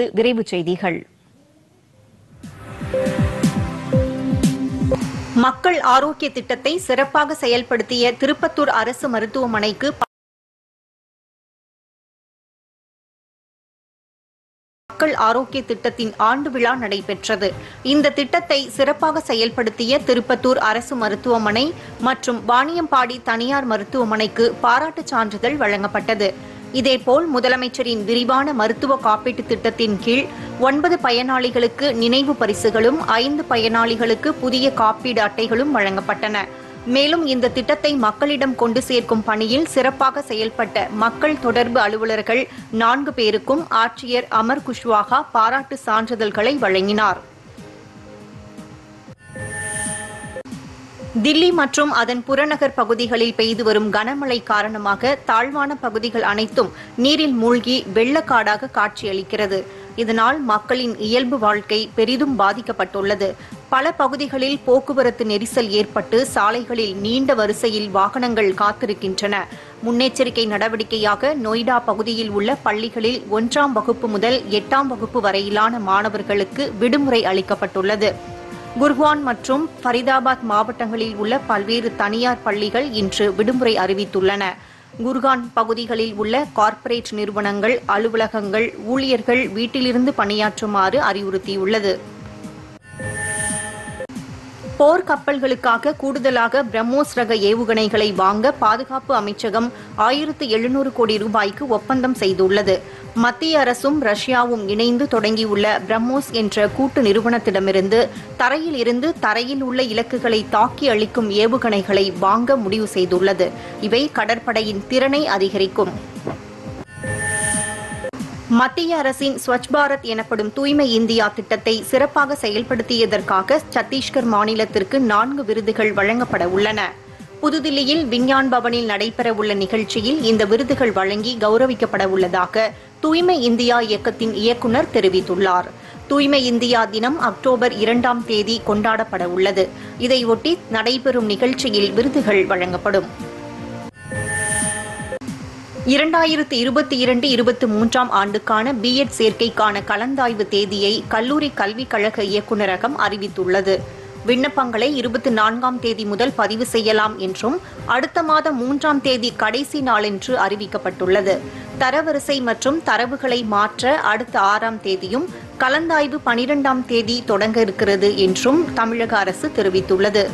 விரைவு செய்திகள். மக்கள் ஆரோக்கிய திட்டத்தை சிறப்பாக செயல்படுத்திய திருப்பத்தூர் அரசு மருத்துவமனைக்கு மக்கள் ஆரோக்கிய திட்டத்தின் ஆண்டு விழா நடைபெற்றது. இந்த திட்டத்தை சிறப்பாக செயல்படுத்திய திருப்பத்தூர் அரசு மருத்துவமனை மற்றும் வாணியம்பாடி தனியார் மருத்துவமனைக்கு பாராட்டுச் சான்றிதழ் வழங்கப்பட்டது. இதேபோல் முதலமைச்சரின் விரிவான மருத்துவ காப்பீட்டுத் திட்டத்தின் கீழ் ஒன்பது பயனாளிகளுக்கு நினைவு பரிசுகளும் ஐந்து பயனாளிகளுக்கு புதிய காப்பீடு அட்டைகளும் வழங்கப்பட்டன. மேலும் இந்த திட்டத்தை மக்களிடம் கொண்டு சேர்க்கும் பணியில் சிறப்பாக செயல்பட்ட மக்கள் தொடர்பு அலுவலர்கள் நான்கு பேருக்கும் ஆட்சியர் அமர் குஷ்வாகா பாராட்டு சான்றிதழ்களை வழங்கினார். தில்லி மற்றும் அதன் புறநகர் பகுதிகளில் பெய்து வரும் கனமழை காரணமாக தாழ்வான பகுதிகள் அனைத்தும் நீரில் மூழ்கி வெள்ளக்காடாக காட்சியளிக்கிறது. இதனால் மக்களின் இயல்பு வாழ்க்கை பெரிதும் பாதிக்கப்பட்டுள்ளது. பல பகுதிகளில் போக்குவரத்து நெரிசல் ஏற்பட்டு சாலைகளில் நீண்ட வரிசையில் வாகனங்கள் காத்திருக்கின்றன. முன்னெச்சரிக்கை நடவடிக்கையாக நொய்டா பகுதியில் உள்ள பள்ளிகளில் ஒன்றாம் வகுப்பு முதல் எட்டாம் வகுப்பு வரையிலான மாணவர்களுக்கு விடுமுறை அளிக்கப்பட்டுள்ளது. குர்கான் மற்றும் ஃபரிதாபாத் மாவட்டங்களில் உள்ள பல்வேறு தனியார் பள்ளிகள் இன்று விடுமுறை அறிவித்துள்ளன. குர்கான் பகுதிகளில் உள்ள கார்ப்பரேட் நிறுவனங்கள் அலுவலகங்கள் ஊழியர்கள் வீட்டிலிருந்து பணியாற்றுமாறு அறிவுறுத்தியுள்ளது. போர் கப்பல்களுக்காக கூடுதலாக பிரம்மோஸ் ரக ஏவுகணைகளை வாங்க பாதுகாப்பு அமைச்சகம் ஆயிரத்து எழுநூறு கோடி ரூபாய்க்கு ஒப்பந்தம் செய்துள்ளது. மத்திய அரசும் ரஷ்யாவும் இணைந்து தொடங்கியுள்ள பிரம்மோஸ் என்ற கூட்டு நிறுவனத்திடமிருந்து தரையில் இருந்து தரையில் உள்ள இலக்குகளை தாக்கி அளிக்கும் ஏவுகணைகளை வாங்க முடிவு செய்துள்ளது. இவை கடற்படையின் திறனை அதிகரிக்கும். மத்திய அரசின் ஸ்வச் பாரத் எனப்படும் தூய்மை இந்தியா திட்டத்தை சிறப்பாக செயல்படுத்தியதற்காக சத்தீஸ்கர் மாநிலத்திற்கு நான்கு விருதுகள் வழங்கப்பட உள்ளன. புதுதில்லியில் விஞ்ஞான் பவனில் நடைபெறவுள்ள நிகழ்ச்சியில் இந்த விருதுகள் வழங்கி கௌரவிக்கப்பட உள்ளதாக தூய்மை இந்தியா இயக்கத்தின் இயக்குநர் தெரிவித்துள்ளார். தூய்மை இந்தியா தினம் அக்டோபர் இரண்டாம் தேதி கொண்டாடப்பட உள்ளது. இதையொட்டி நடைபெறும் நிகழ்ச்சியில் விருதுகள் வழங்கப்படும். இரண்டாயிரத்து இருபத்தி இரண்டு இருபத்தி மூன்றாம் ஆண்டுக்கான பிஎட் சேர்க்கைக்கான கலந்தாய்வு தேதியை கல்லூரி கல்விக் கழக இயக்குநரகம் அறிவித்துள்ளது. விண்ணப்பங்களை இருபத்தி நான்காம் தேதி முதல் பதிவு செய்யலாம் என்றும் அடுத்த மாதம் மூன்றாம் தேதி கடைசி நாளென்று அறிவிக்கப்பட்டுள்ளது. தரவரிசை மற்றும் தரவுகளை மாற்ற அடுத்த ஆறாம் தேதியும் கலந்தாய்வு பனிரெண்டாம் தேதி தொடங்க இருக்கிறது என்றும் தமிழக அரசு தெரிவித்துள்ளது.